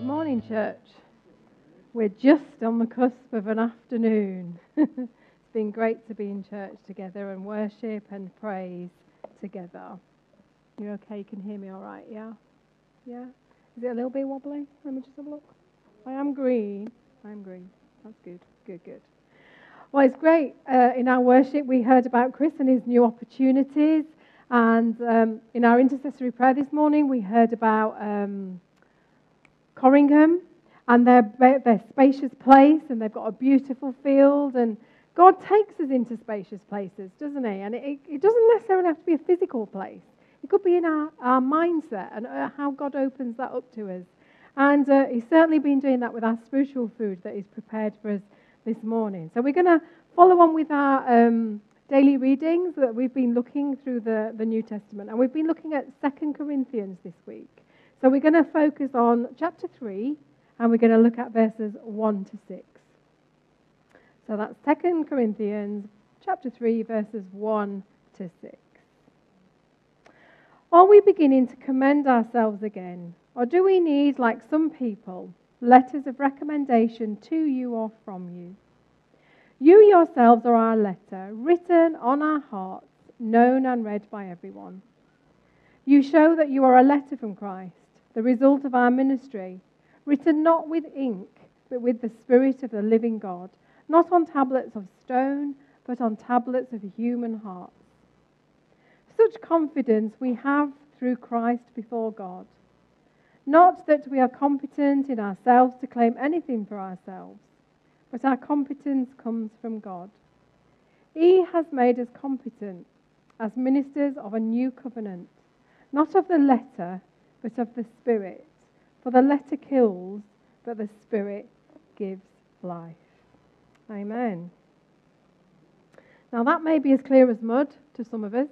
Good morning, church. We're just on the cusp of an afternoon. it's been great to be in church together and worship and praise together. You're okay? You can hear me all right, yeah? Yeah? Is it a little bit wobbly? Let me just have a look. I am green. I'm green. That's good. Good, good. Well, it's great. Uh, in our worship, we heard about Chris and his new opportunities. And um, in our intercessory prayer this morning, we heard about. Um, Corringham, and their, their spacious place, and they've got a beautiful field. And God takes us into spacious places, doesn't He? And it, it doesn't necessarily have to be a physical place, it could be in our, our mindset and uh, how God opens that up to us. And uh, He's certainly been doing that with our spiritual food that He's prepared for us this morning. So we're going to follow on with our. Um, daily readings that we've been looking through the, the New Testament. And we've been looking at Second Corinthians this week. So we're going to focus on chapter 3 and we're going to look at verses 1 to 6. So that's 2 Corinthians chapter 3 verses 1 to 6. Are we beginning to commend ourselves again? Or do we need, like some people, letters of recommendation to you or from you? You yourselves are our letter, written on our hearts, known and read by everyone. You show that you are a letter from Christ the result of our ministry, written not with ink, but with the Spirit of the living God, not on tablets of stone, but on tablets of human hearts. Such confidence we have through Christ before God. Not that we are competent in ourselves to claim anything for ourselves, but our competence comes from God. He has made us competent as ministers of a new covenant, not of the letter, but of the Spirit. For the letter kills, but the Spirit gives life. Amen. Now, that may be as clear as mud to some of us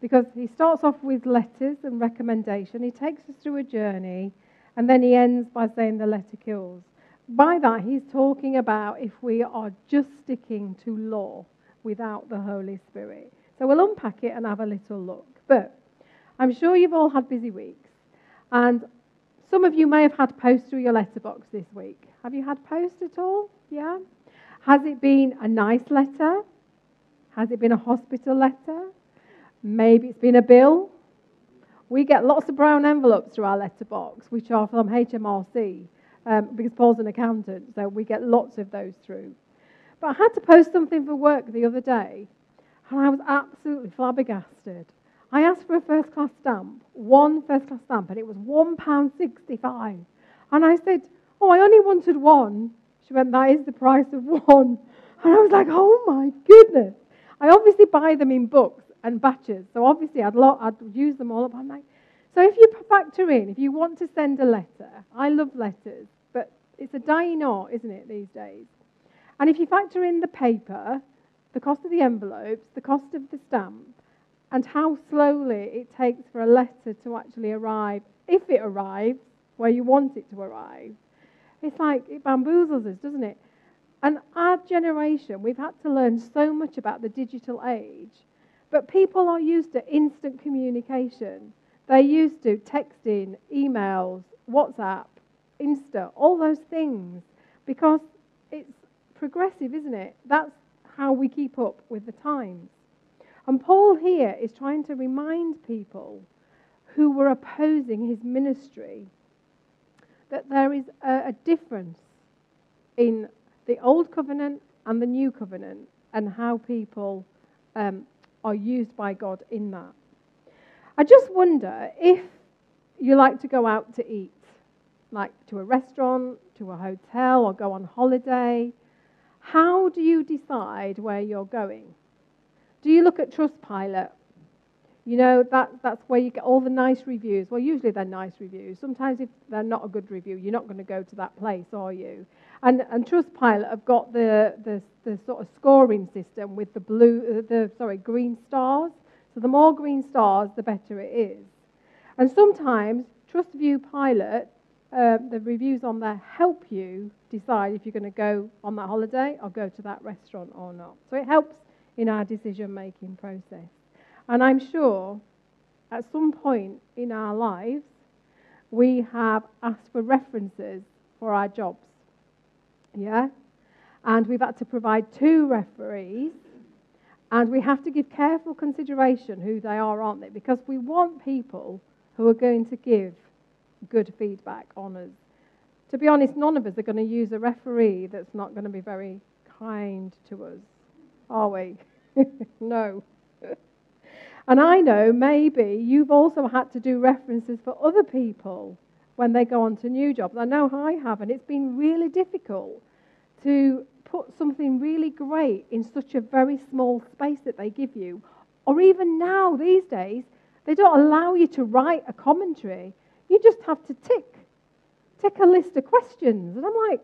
because he starts off with letters and recommendation. He takes us through a journey and then he ends by saying the letter kills. By that, he's talking about if we are just sticking to law without the Holy Spirit. So we'll unpack it and have a little look. But I'm sure you've all had busy weeks. And some of you may have had post through your letterbox this week. Have you had post at all? Yeah? Has it been a nice letter? Has it been a hospital letter? Maybe it's been a bill. We get lots of brown envelopes through our letterbox, which are from HMRC, um, because Paul's an accountant, so we get lots of those through. But I had to post something for work the other day, and I was absolutely flabbergasted. I asked for a first class stamp, one first class stamp, and it was £1.65. And I said, Oh, I only wanted one. She went, That is the price of one. And I was like, Oh my goodness. I obviously buy them in books and batches. So obviously I'd, lo- I'd use them all up. I'm like, so if you factor in, if you want to send a letter, I love letters, but it's a dying art, isn't it, these days? And if you factor in the paper, the cost of the envelopes, the cost of the stamp, and how slowly it takes for a letter to actually arrive, if it arrives where you want it to arrive. It's like it bamboozles us, doesn't it? And our generation, we've had to learn so much about the digital age, but people are used to instant communication. They're used to texting, emails, WhatsApp, Insta, all those things, because it's progressive, isn't it? That's how we keep up with the times. And Paul here is trying to remind people who were opposing his ministry that there is a, a difference in the old covenant and the new covenant and how people um, are used by God in that. I just wonder if you like to go out to eat, like to a restaurant, to a hotel, or go on holiday. How do you decide where you're going? Do you look at Trustpilot? You know, that, that's where you get all the nice reviews. Well, usually they're nice reviews. Sometimes if they're not a good review, you're not going to go to that place, are you? And, and Trustpilot have got the, the, the sort of scoring system with the blue, uh, the sorry, green stars. So the more green stars, the better it is. And sometimes TrustView Pilot, uh, the reviews on there help you decide if you're going to go on that holiday or go to that restaurant or not. So it helps in our decision making process. And I'm sure at some point in our lives, we have asked for references for our jobs. Yeah? And we've had to provide two referees. And we have to give careful consideration who they are, aren't they? Because we want people who are going to give good feedback on us. To be honest, none of us are going to use a referee that's not going to be very kind to us, are we? no. and I know maybe you've also had to do references for other people when they go on to new jobs. I know I have, and it's been really difficult to put something really great in such a very small space that they give you. Or even now, these days, they don't allow you to write a commentary. You just have to tick, tick a list of questions. And I'm like,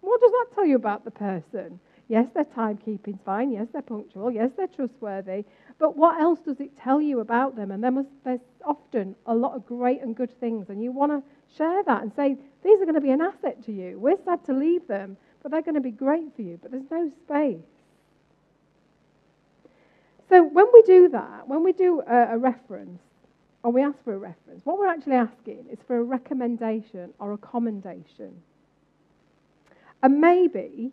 what does that tell you about the person? Yes, their timekeeping's fine. Yes, they're punctual. Yes, they're trustworthy. But what else does it tell you about them? And there must, there's often a lot of great and good things. And you want to share that and say, these are going to be an asset to you. We're sad to leave them, but they're going to be great for you. But there's no space. So when we do that, when we do a, a reference, or we ask for a reference, what we're actually asking is for a recommendation or a commendation. And maybe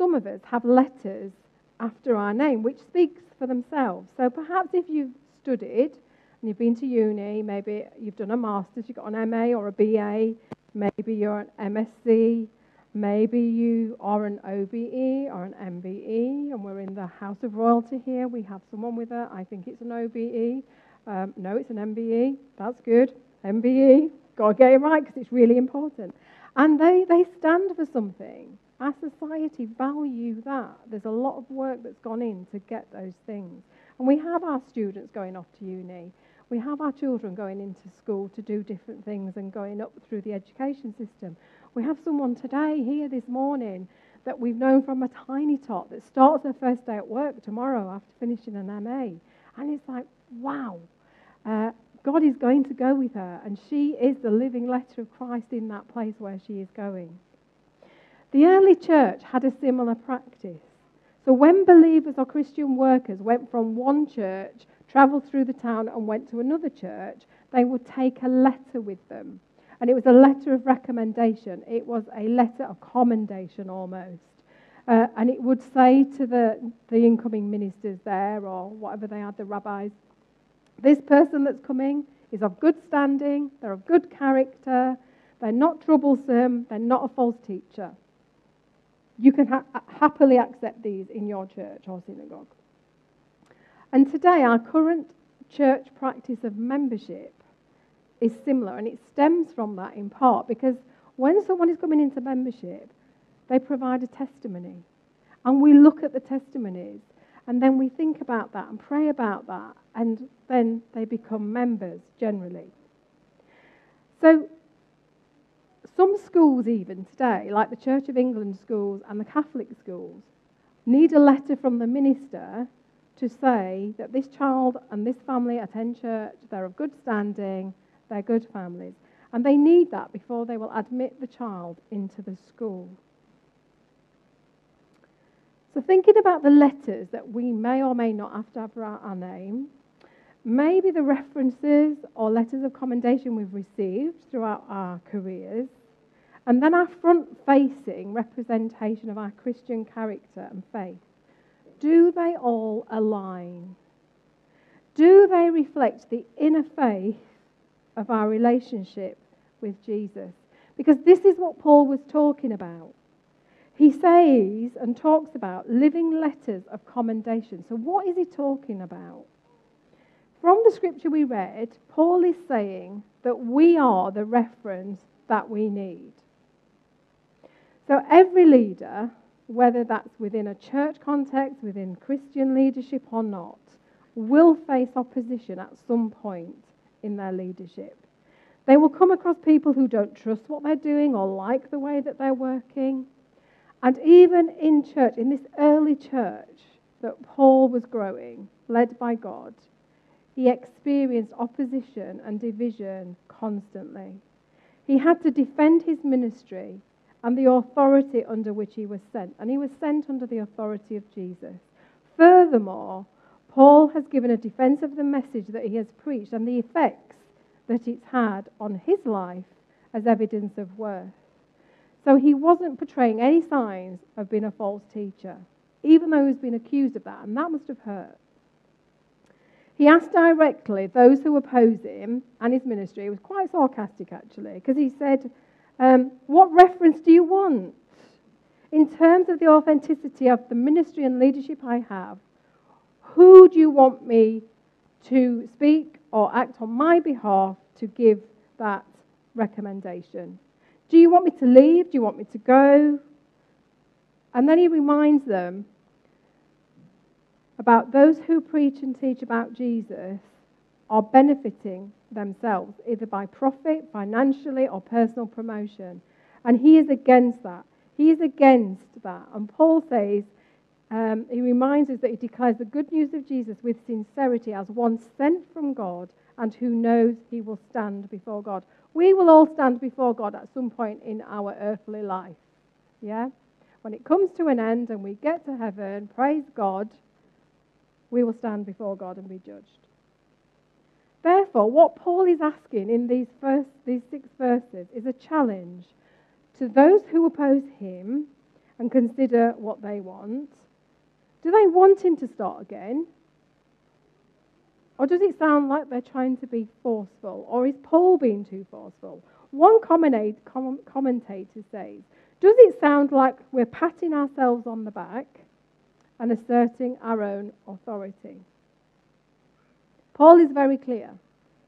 some of us have letters after our name, which speaks for themselves. So perhaps if you've studied and you've been to uni, maybe you've done a master's, you've got an MA or a BA, maybe you're an MSc, maybe you are an OBE or an MBE, and we're in the House of Royalty here. We have someone with a, I think it's an OBE. Um, no, it's an MBE. That's good. MBE. Got to get it right because it's really important. And they, they stand for something. Our society value that. There's a lot of work that's gone in to get those things. And we have our students going off to uni. We have our children going into school to do different things and going up through the education system. We have someone today here this morning that we've known from a tiny tot that starts her first day at work tomorrow after finishing an MA. And it's like, wow, uh, God is going to go with her, and she is the living letter of Christ in that place where she is going. The early church had a similar practice. So when believers or Christian workers went from one church, travelled through the town, and went to another church, they would take a letter with them. And it was a letter of recommendation, it was a letter of commendation almost. Uh, and it would say to the, the incoming ministers there, or whatever they had, the rabbis, this person that's coming is of good standing, they're of good character, they're not troublesome, they're not a false teacher. You can ha- happily accept these in your church or synagogue. And today, our current church practice of membership is similar, and it stems from that in part because when someone is coming into membership, they provide a testimony. And we look at the testimonies, and then we think about that and pray about that, and then they become members generally. So, some schools, even today, like the Church of England schools and the Catholic schools, need a letter from the minister to say that this child and this family attend church, they're of good standing, they're good families. And they need that before they will admit the child into the school. So, thinking about the letters that we may or may not have to have our, our name, maybe the references or letters of commendation we've received throughout our careers, and then our front facing representation of our Christian character and faith. Do they all align? Do they reflect the inner faith of our relationship with Jesus? Because this is what Paul was talking about. He says and talks about living letters of commendation. So, what is he talking about? From the scripture we read, Paul is saying that we are the reference that we need. So every leader, whether that's within a church context, within Christian leadership or not, will face opposition at some point in their leadership. They will come across people who don't trust what they're doing or like the way that they're working. And even in church, in this early church that Paul was growing, led by God, he experienced opposition and division constantly. He had to defend his ministry and the authority under which he was sent. And he was sent under the authority of Jesus. Furthermore, Paul has given a defense of the message that he has preached and the effects that it's had on his life as evidence of worth. So he wasn't portraying any signs of being a false teacher, even though he's been accused of that, and that must have hurt. He asked directly those who oppose him and his ministry. It was quite sarcastic, actually, because he said, um, What reference do you want? In terms of the authenticity of the ministry and leadership I have, who do you want me to speak or act on my behalf to give that recommendation? Do you want me to leave? Do you want me to go? And then he reminds them about those who preach and teach about Jesus are benefiting themselves, either by profit, financially, or personal promotion. And he is against that. He is against that. And Paul says, um, he reminds us that he declares the good news of Jesus with sincerity as one sent from God and who knows he will stand before God. We will all stand before God at some point in our earthly life. Yeah? When it comes to an end and we get to heaven, praise God, we will stand before God and be judged. Therefore, what Paul is asking in these, first, these six verses is a challenge to those who oppose him and consider what they want. Do they want him to start again? Or does it sound like they're trying to be forceful? Or is Paul being too forceful? One commentator says, Does it sound like we're patting ourselves on the back and asserting our own authority? Paul is very clear.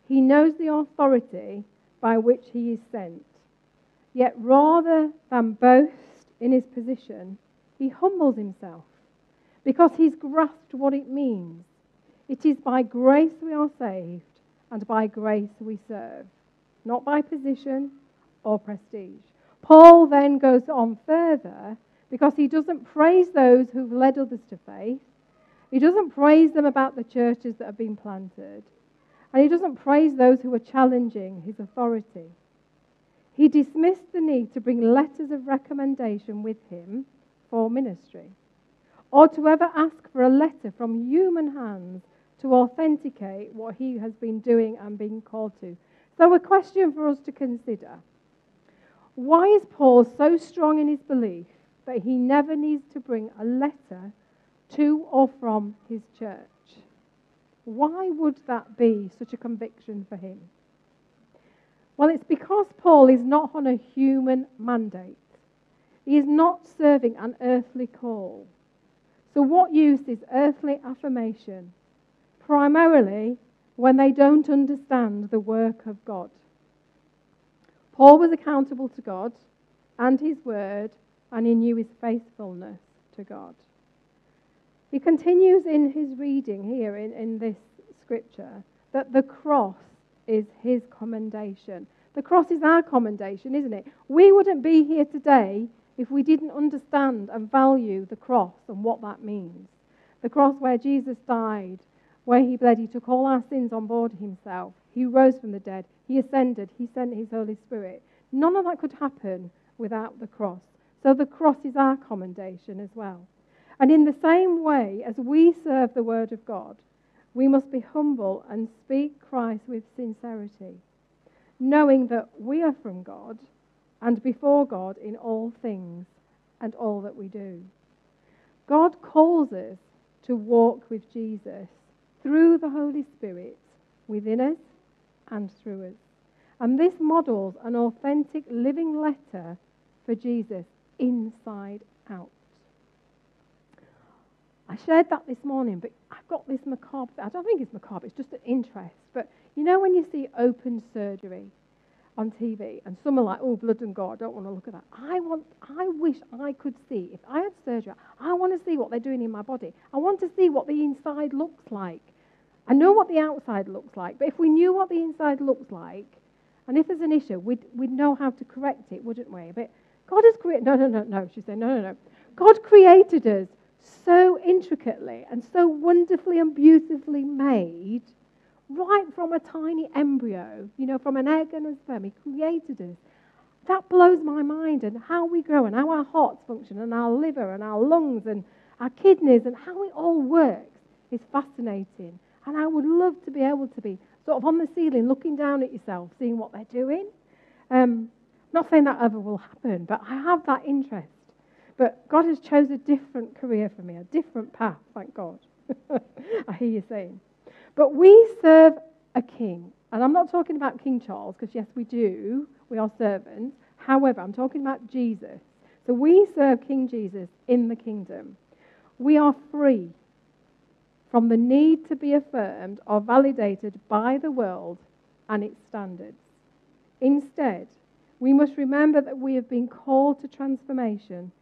He knows the authority by which he is sent. Yet rather than boast in his position, he humbles himself because he's grasped what it means it is by grace we are saved, and by grace we serve, not by position or prestige. Paul then goes on further because he doesn't praise those who've led others to faith. He doesn't praise them about the churches that have been planted. And he doesn't praise those who are challenging his authority. He dismissed the need to bring letters of recommendation with him for ministry, or to ever ask for a letter from human hands to authenticate what he has been doing and being called to. So, a question for us to consider why is Paul so strong in his belief that he never needs to bring a letter to or from his church? Why would that be such a conviction for him? Well, it's because Paul is not on a human mandate. He is not serving an earthly call. So, what use is earthly affirmation primarily when they don't understand the work of God. Paul was accountable to God and his word, and he knew his faithfulness to God. He continues in his reading here in, in this scripture that the cross is his commendation. The cross is our commendation, isn't it? We wouldn't be here today if we didn't understand and value the cross and what that means. The cross where Jesus died where he bled, he took all our sins on board himself. He rose from the dead. He ascended. He sent his Holy Spirit. None of that could happen without the cross. So the cross is our commendation as well. And in the same way as we serve the Word of God, we must be humble and speak Christ with sincerity, knowing that we are from God and before God in all things and all that we do. God calls us to walk with Jesus through the Holy Spirit within us and through us. And this models an authentic living letter for Jesus inside out. I shared that this morning, but I've got this macabre. I don't think it's macabre, it's just an interest. But you know, when you see open surgery on TV and some are like, oh, blood and gore, I don't want to look at that. I, want, I wish I could see, if I had surgery, I want to see what they're doing in my body. I want to see what the inside looks like. I know what the outside looks like, but if we knew what the inside looks like, and if there's an issue, we'd, we'd know how to correct it, wouldn't we? But God has created, no, no, no, no, she said, no, no, no. God created us so intricately and so wonderfully and beautifully made, right from a tiny embryo, you know, from an egg and a sperm. He created us. That blows my mind, and how we grow, and how our hearts function, and our liver, and our lungs, and our kidneys, and how it all works is fascinating. And I would love to be able to be sort of on the ceiling, looking down at yourself, seeing what they're doing. Um, not saying that ever will happen, but I have that interest. But God has chosen a different career for me, a different path, thank God. I hear you saying. But we serve a king. And I'm not talking about King Charles, because yes, we do. We are servants. However, I'm talking about Jesus. So we serve King Jesus in the kingdom. We are free from the need to be affirmed or validated by the world and its standards. Instead, we must remember that we have been called to transformation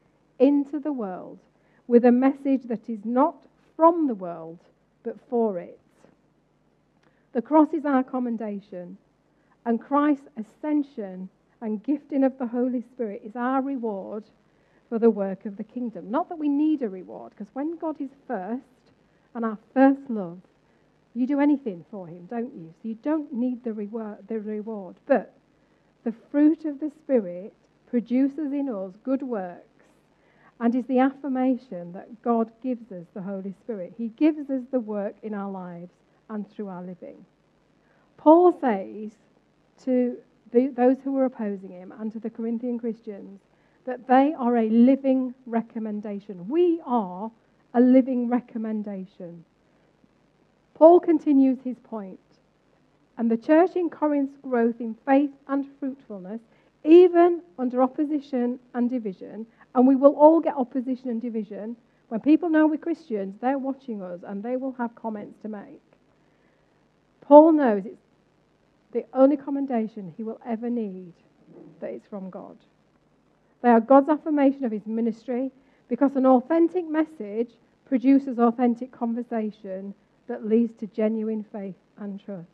into the world with a message that is not from the world, but for it. The cross is our commendation, and Christ's ascension and gifting of the Holy Spirit is our reward for the work of the kingdom. Not that we need a reward, because when God is first and our first love, you do anything for Him, don't you? So you don't need the reward. The reward. But the fruit of the Spirit produces in us good works and is the affirmation that God gives us the Holy Spirit. He gives us the work in our lives and through our living. Paul says to the, those who were opposing him and to the Corinthian Christians that they are a living recommendation. We are a living recommendation. Paul continues his point. And the church in Corinth's growth in faith and fruitfulness, even under opposition and division, and we will all get opposition and division. When people know we're Christians, they're watching us and they will have comments to make. Paul knows it's the only commendation he will ever need that it's from God. They are God's affirmation of his ministry because an authentic message produces authentic conversation that leads to genuine faith and trust.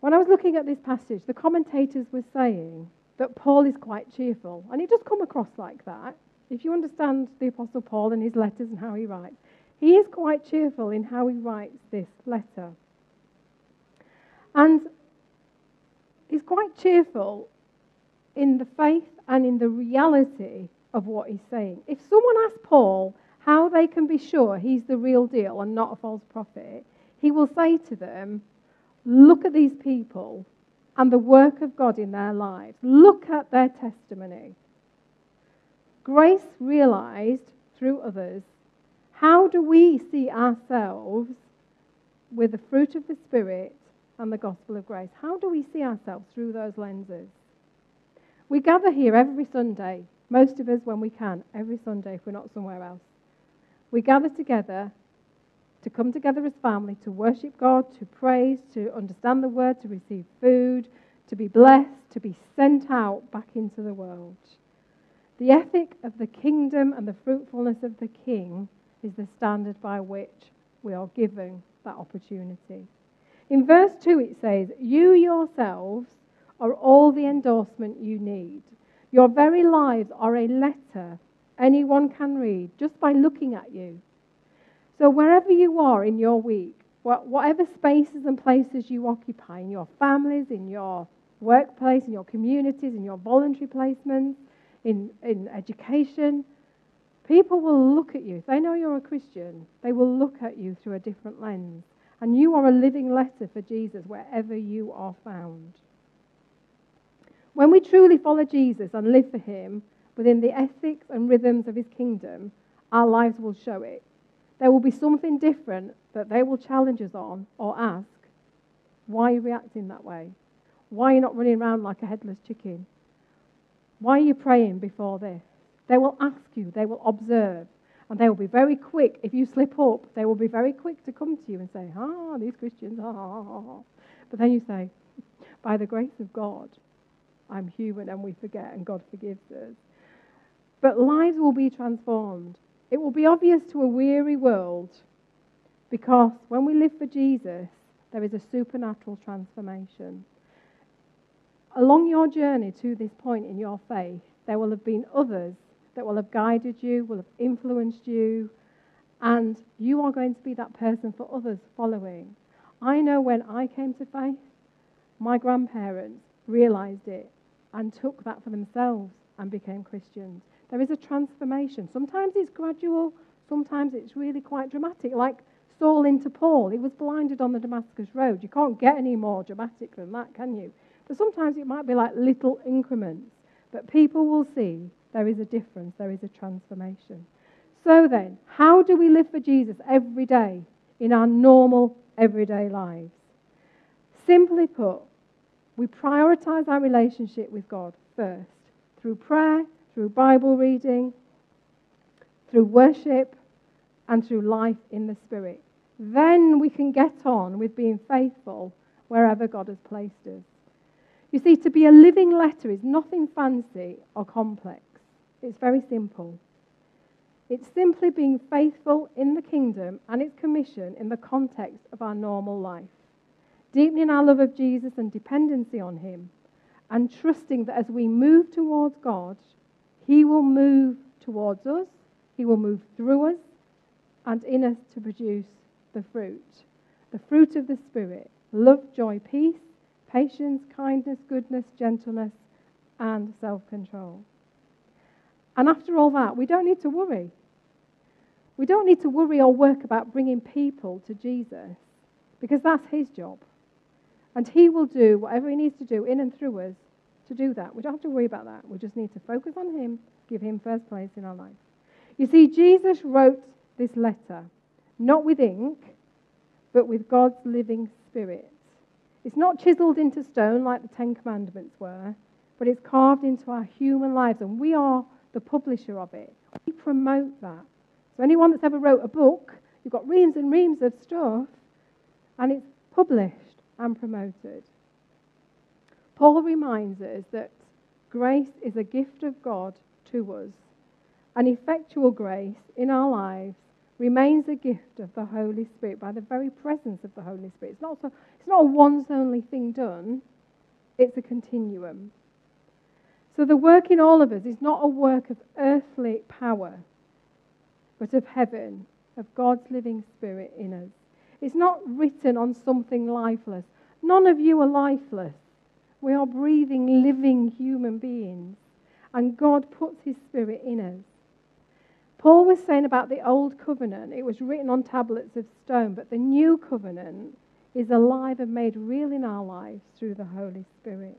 When I was looking at this passage, the commentators were saying that Paul is quite cheerful. And he does come across like that. If you understand the Apostle Paul and his letters and how he writes, he is quite cheerful in how he writes this letter. And he's quite cheerful in the faith and in the reality of what he's saying. If someone asks Paul how they can be sure he's the real deal and not a false prophet, he will say to them, Look at these people and the work of God in their lives. Look at their testimony. Grace realized through others. How do we see ourselves with the fruit of the Spirit and the gospel of grace? How do we see ourselves through those lenses? We gather here every Sunday, most of us when we can, every Sunday if we're not somewhere else. We gather together to come together as family to worship God, to praise, to understand the word, to receive food, to be blessed, to be sent out back into the world. The ethic of the kingdom and the fruitfulness of the king is the standard by which we are given that opportunity. In verse 2, it says, You yourselves are all the endorsement you need. Your very lives are a letter anyone can read just by looking at you. So, wherever you are in your week, whatever spaces and places you occupy, in your families, in your workplace, in your communities, in your voluntary placements, in, in education, people will look at you. If they know you're a Christian, they will look at you through a different lens. And you are a living letter for Jesus wherever you are found. When we truly follow Jesus and live for Him within the ethics and rhythms of His kingdom, our lives will show it. There will be something different that they will challenge us on or ask, why are you reacting that way? Why are you not running around like a headless chicken? Why are you praying before this? They will ask you, they will observe, and they will be very quick. If you slip up, they will be very quick to come to you and say, Ah, these Christians, ah. But then you say, By the grace of God, I'm human and we forget, and God forgives us. But lives will be transformed. It will be obvious to a weary world because when we live for Jesus, there is a supernatural transformation. Along your journey to this point in your faith, there will have been others that will have guided you, will have influenced you, and you are going to be that person for others following. I know when I came to faith, my grandparents realized it and took that for themselves and became Christians. There is a transformation. Sometimes it's gradual, sometimes it's really quite dramatic, like Saul into Paul. He was blinded on the Damascus Road. You can't get any more dramatic than that, can you? But sometimes it might be like little increments. But people will see there is a difference, there is a transformation. So then, how do we live for Jesus every day in our normal, everyday lives? Simply put, we prioritize our relationship with God first through prayer, through Bible reading, through worship, and through life in the Spirit. Then we can get on with being faithful wherever God has placed us. You see, to be a living letter is nothing fancy or complex, it's very simple. It's simply being faithful in the kingdom and its commission in the context of our normal life, deepening our love of Jesus and dependency on Him, and trusting that as we move towards God, He will move towards us, He will move through us, and in us to produce the fruit the fruit of the Spirit love, joy, peace, patience, kindness, goodness, gentleness, and self control. And after all that, we don't need to worry. We don't need to worry or work about bringing people to Jesus because that's his job. And he will do whatever he needs to do in and through us to do that. We don't have to worry about that. We just need to focus on him, give him first place in our life. You see, Jesus wrote this letter not with ink, but with God's living spirit. It's not chiseled into stone like the Ten Commandments were, but it's carved into our human lives, and we are the publisher of it. We promote that. So, anyone that's ever wrote a book, you've got reams and reams of stuff, and it's published and promoted. Paul reminds us that grace is a gift of God to us, an effectual grace in our lives remains a gift of the Holy Spirit by the very presence of the Holy Spirit. It's not, so, it's not a once only thing done, it's a continuum. So the work in all of us is not a work of earthly power, but of heaven, of God's living Spirit in us. It's not written on something lifeless. None of you are lifeless. We are breathing, living human beings. And God puts His Spirit in us. Paul was saying about the old covenant, it was written on tablets of stone, but the new covenant is alive and made real in our lives through the Holy Spirit.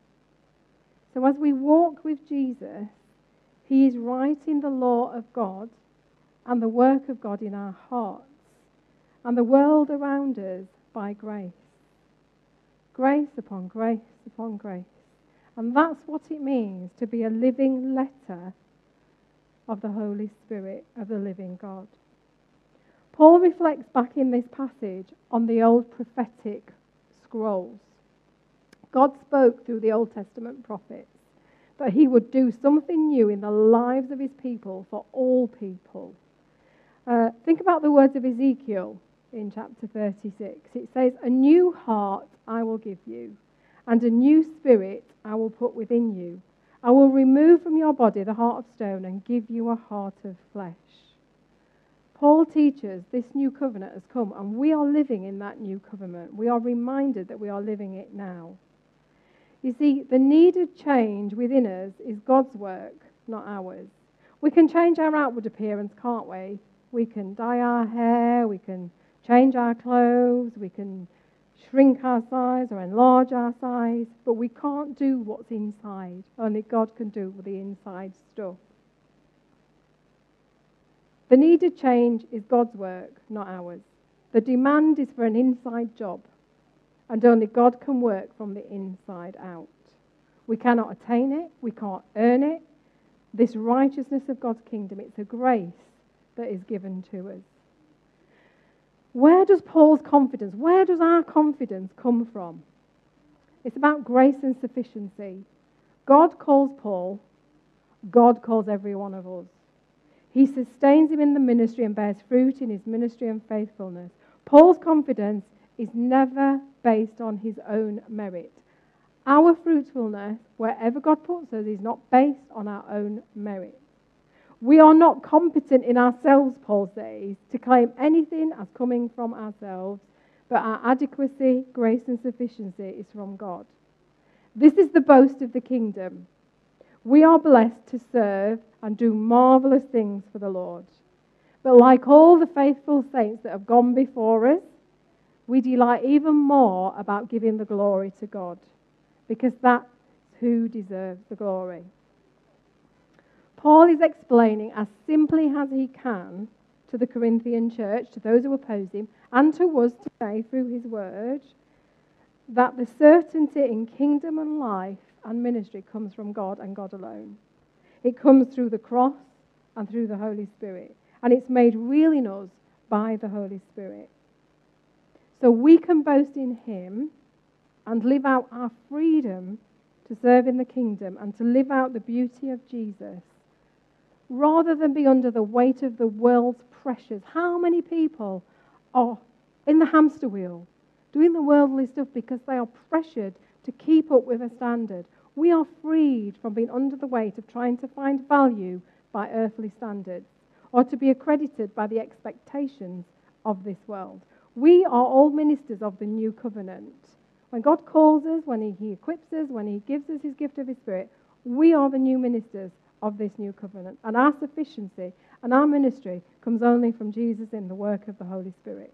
So as we walk with Jesus, he is writing the law of God and the work of God in our hearts and the world around us by grace. Grace upon grace upon grace. And that's what it means to be a living letter of the Holy Spirit of the living God. Paul reflects back in this passage on the old prophetic scrolls. God spoke through the Old Testament prophets that he would do something new in the lives of his people for all people. Uh, think about the words of Ezekiel in chapter 36. It says, A new heart I will give you, and a new spirit I will put within you. I will remove from your body the heart of stone and give you a heart of flesh. Paul teaches this new covenant has come, and we are living in that new covenant. We are reminded that we are living it now. You see, the needed change within us is God's work, not ours. We can change our outward appearance, can't we? We can dye our hair, we can change our clothes, we can shrink our size or enlarge our size, but we can't do what's inside. Only God can do the inside stuff. The needed change is God's work, not ours. The demand is for an inside job, and only God can work from the inside out. We cannot attain it, we can't earn it. This righteousness of God's kingdom, it's a grace that is given to us. Where does Paul's confidence, where does our confidence come from? It's about grace and sufficiency. God calls Paul, God calls every one of us. He sustains him in the ministry and bears fruit in his ministry and faithfulness. Paul's confidence is never based on his own merit. Our fruitfulness, wherever God puts us, is not based on our own merit. We are not competent in ourselves, Paul says, to claim anything as coming from ourselves, but our adequacy, grace, and sufficiency is from God. This is the boast of the kingdom. We are blessed to serve and do marvelous things for the Lord. But like all the faithful saints that have gone before us, we delight even more about giving the glory to God because that's who deserves the glory. Paul is explaining as simply as he can to the Corinthian church, to those who oppose him, and to us today through his word, that the certainty in kingdom and life and ministry comes from God and God alone. It comes through the cross and through the Holy Spirit. And it's made real in us by the Holy Spirit. So we can boast in Him and live out our freedom to serve in the kingdom and to live out the beauty of Jesus rather than be under the weight of the world's pressures. How many people are in the hamster wheel doing the worldly stuff because they are pressured to keep up with a standard? We are freed from being under the weight of trying to find value by earthly standards or to be accredited by the expectations of this world. We are all ministers of the new covenant. When God calls us, when he, equips us, when He gives us His gift of His Spirit, we are the new ministers of this new covenant. And our sufficiency and our ministry comes only from Jesus in the work of the Holy Spirit.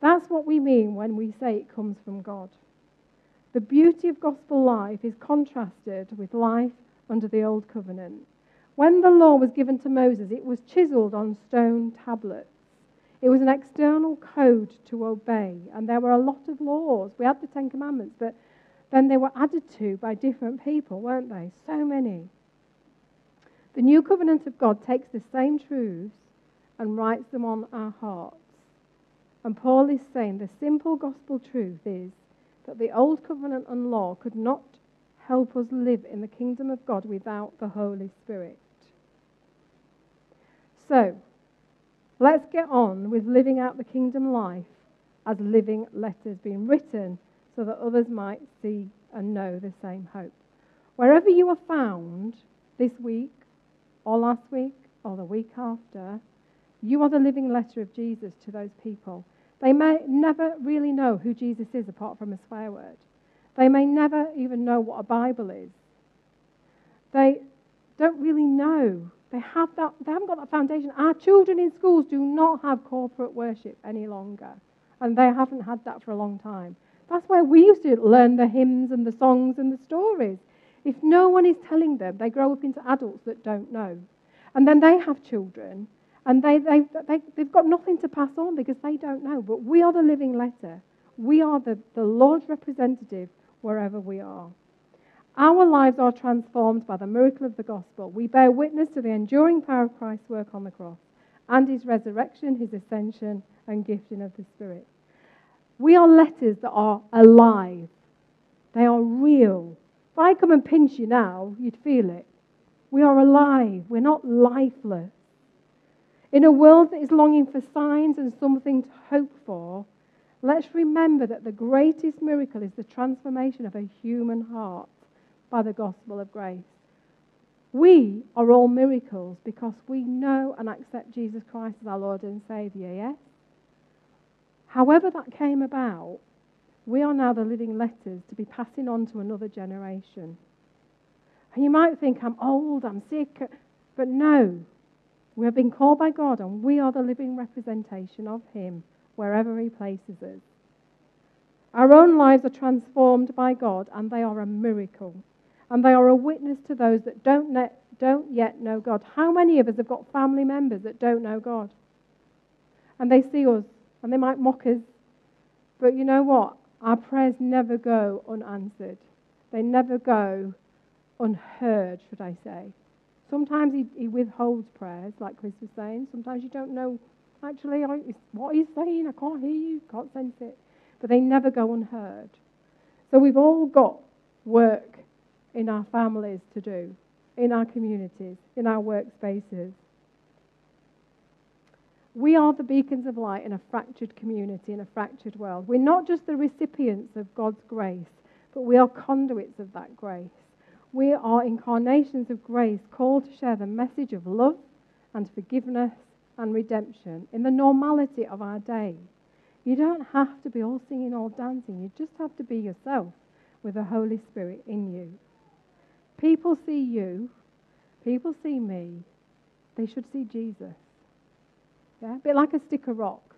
That's what we mean when we say it comes from God. The beauty of gospel life is contrasted with life under the old covenant. When the law was given to Moses, it was chiseled on stone tablets. It was an external code to obey, and there were a lot of laws. We had the Ten Commandments, but then they were added to by different people, weren't they? So many. The new covenant of God takes the same truths and writes them on our hearts. And Paul is saying the simple gospel truth is that the old covenant and law could not help us live in the kingdom of God without the Holy Spirit. So, let's get on with living out the kingdom life as living letters being written so that others might see and know the same hope. Wherever you are found this week, or last week, or the week after, you are the living letter of Jesus to those people. They may never really know who Jesus is apart from a swear word. They may never even know what a Bible is. They don't really know they, have that, they haven't got that foundation. Our children in schools do not have corporate worship any longer, and they haven't had that for a long time. That's where we used to learn the hymns and the songs and the stories. If no one is telling them, they grow up into adults that don't know. And then they have children, and they, they, they, they've got nothing to pass on because they don't know. But we are the living letter. We are the, the Lord's representative wherever we are. Our lives are transformed by the miracle of the gospel. We bear witness to the enduring power of Christ's work on the cross and his resurrection, his ascension, and gifting of the Spirit. We are letters that are alive, they are real. If I come and pinch you now, you'd feel it. We are alive, we're not lifeless. In a world that is longing for signs and something to hope for, let's remember that the greatest miracle is the transformation of a human heart by the gospel of grace. We are all miracles because we know and accept Jesus Christ as our Lord and Saviour, yes? However, that came about, we are now the living letters to be passing on to another generation. And you might think, I'm old, I'm sick, but no. We have been called by God and we are the living representation of Him wherever He places us. Our own lives are transformed by God and they are a miracle and they are a witness to those that don't, ne- don't yet know God. How many of us have got family members that don't know God? And they see us and they might mock us. But you know what? Our prayers never go unanswered, they never go unheard, should I say. Sometimes he, he withholds prayers, like Chris was saying. Sometimes you don't know actually what he's saying. I can't hear you, can't sense it. But they never go unheard. So we've all got work in our families to do, in our communities, in our workspaces. We are the beacons of light in a fractured community, in a fractured world. We're not just the recipients of God's grace, but we are conduits of that grace. We are incarnations of grace called to share the message of love and forgiveness and redemption in the normality of our day. You don't have to be all singing, all dancing. You just have to be yourself with the Holy Spirit in you. People see you, people see me, they should see Jesus. Yeah? A bit like a stick of rock.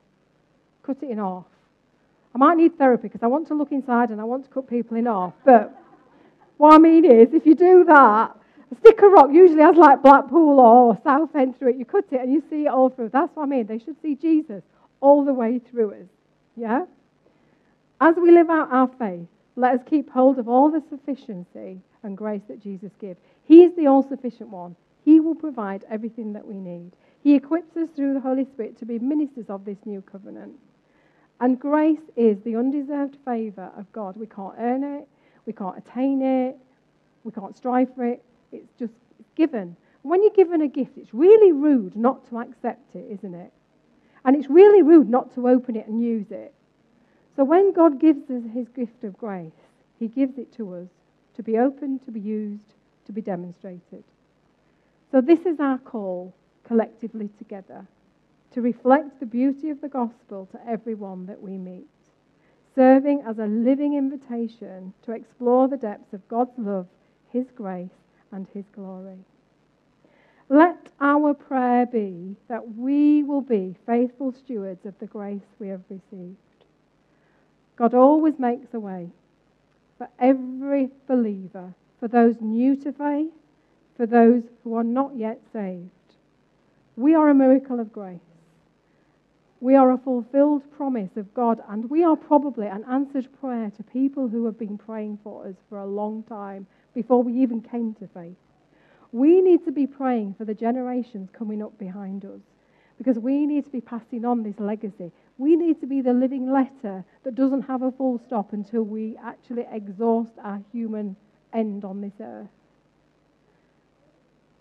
Cut it in half. I might need therapy because I want to look inside and I want to cut people in half. But what I mean is, if you do that, a stick of rock usually has like Blackpool or Southend through it. You cut it and you see it all through. That's what I mean. They should see Jesus all the way through us. Yeah? As we live out our faith, let us keep hold of all the sufficiency and grace that Jesus gives. He is the all sufficient one. He will provide everything that we need. He equips us through the Holy Spirit to be ministers of this new covenant. And grace is the undeserved favour of God. We can't earn it, we can't attain it, we can't strive for it. It's just given. When you're given a gift, it's really rude not to accept it, isn't it? And it's really rude not to open it and use it. So when God gives us his gift of grace, he gives it to us to be open, to be used, to be demonstrated. So this is our call collectively together to reflect the beauty of the gospel to everyone that we meet, serving as a living invitation to explore the depths of God's love, his grace, and his glory. Let our prayer be that we will be faithful stewards of the grace we have received. God always makes a way for every believer, for those new to faith, for those who are not yet saved. We are a miracle of grace. We are a fulfilled promise of God, and we are probably an answered prayer to people who have been praying for us for a long time before we even came to faith. We need to be praying for the generations coming up behind us because we need to be passing on this legacy. We need to be the living letter that doesn't have a full stop until we actually exhaust our human end on this earth.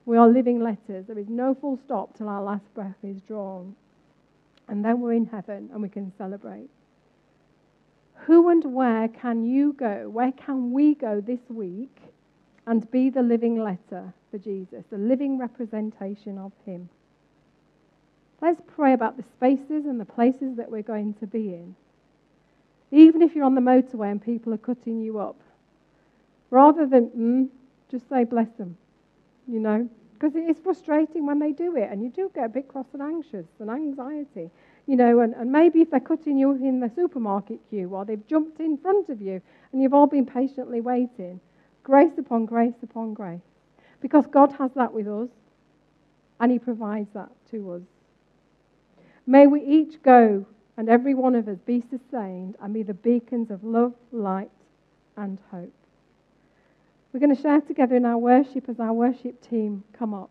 We are living letters. There is no full stop till our last breath is drawn. And then we're in heaven and we can celebrate. Who and where can you go? Where can we go this week and be the living letter for Jesus, the living representation of Him. Let's pray about the spaces and the places that we're going to be in. Even if you're on the motorway and people are cutting you up, rather than, mm, just say, bless them, you know, because it is frustrating when they do it, and you do get a bit cross and anxious and anxiety, you know, and, and maybe if they're cutting you in the supermarket queue or they've jumped in front of you and you've all been patiently waiting, Grace upon grace upon grace. Because God has that with us, and He provides that to us. May we each go, and every one of us be sustained and be the beacons of love, light, and hope. We're going to share together in our worship as our worship team come up.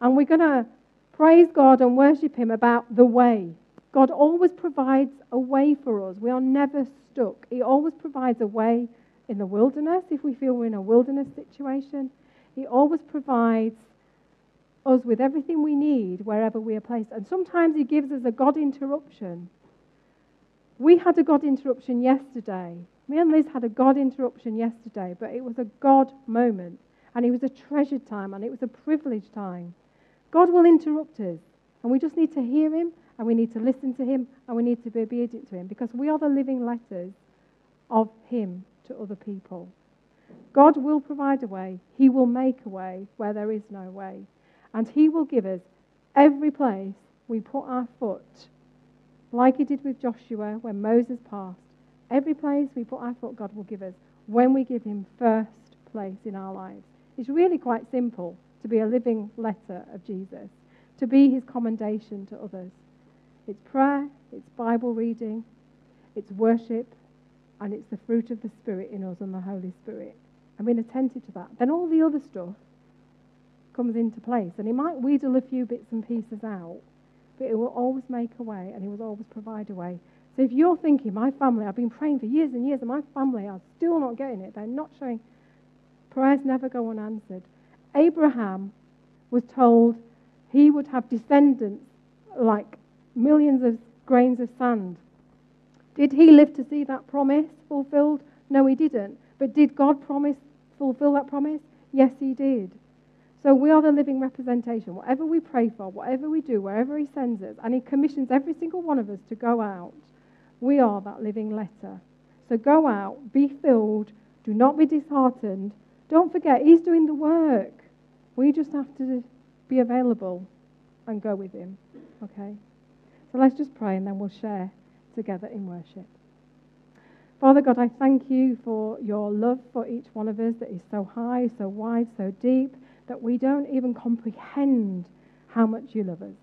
And we're going to praise God and worship Him about the way. God always provides a way for us. We are never stuck. He always provides a way in the wilderness, if we feel we're in a wilderness situation, He always provides us with everything we need wherever we are placed. And sometimes He gives us a God interruption. We had a God interruption yesterday. Me and Liz had a God interruption yesterday, but it was a God moment. And it was a treasured time and it was a privileged time. God will interrupt us. And we just need to hear Him and we need to listen to Him and we need to be obedient to Him because we are the living letters of Him to other people. God will provide a way. He will make a way where there is no way. And He will give us every place we put our foot, like He did with Joshua when Moses passed. Every place we put our foot, God will give us when we give Him first place in our lives. It's really quite simple to be a living letter of Jesus, to be His commendation to others. It's prayer, it's Bible reading, it's worship, and it's the fruit of the Spirit in us and the Holy Spirit. I'm being attentive to that. Then all the other stuff comes into place. And He might wheedle a few bits and pieces out, but it will always make a way and He will always provide a way. So if you're thinking, my family, I've been praying for years and years, and my family are still not getting it, they're not showing, prayers never go unanswered. Abraham was told he would have descendants like millions of grains of sand did he live to see that promise fulfilled? No, he didn't. But did God promise fulfill that promise? Yes, he did. So we are the living representation. Whatever we pray for, whatever we do, wherever he sends us, and he commissions every single one of us to go out, we are that living letter. So go out, be filled, do not be disheartened. Don't forget, he's doing the work. We just have to be available and go with him. Okay? So let's just pray and then we'll share together in worship. Father God, I thank you for your love for each one of us that is so high, so wide, so deep that we don't even comprehend how much you love us.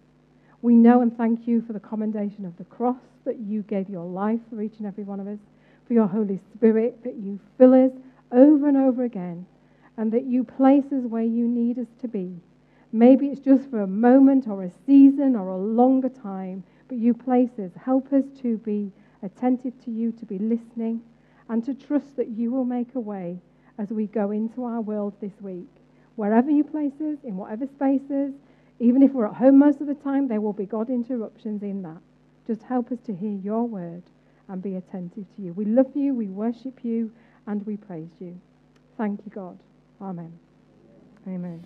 We know and thank you for the commendation of the cross that you gave your life for each and every one of us, for your Holy Spirit that you fill us over and over again, and that you place us where you need us to be. Maybe it's just for a moment or a season or a longer time, but you place us. Help us to be attentive to you, to be listening, and to trust that you will make a way as we go into our world this week. Wherever you place us, in whatever spaces, even if we're at home most of the time, there will be God interruptions in that. Just help us to hear your word and be attentive to you. We love you, we worship you, and we praise you. Thank you, God. Amen. Amen.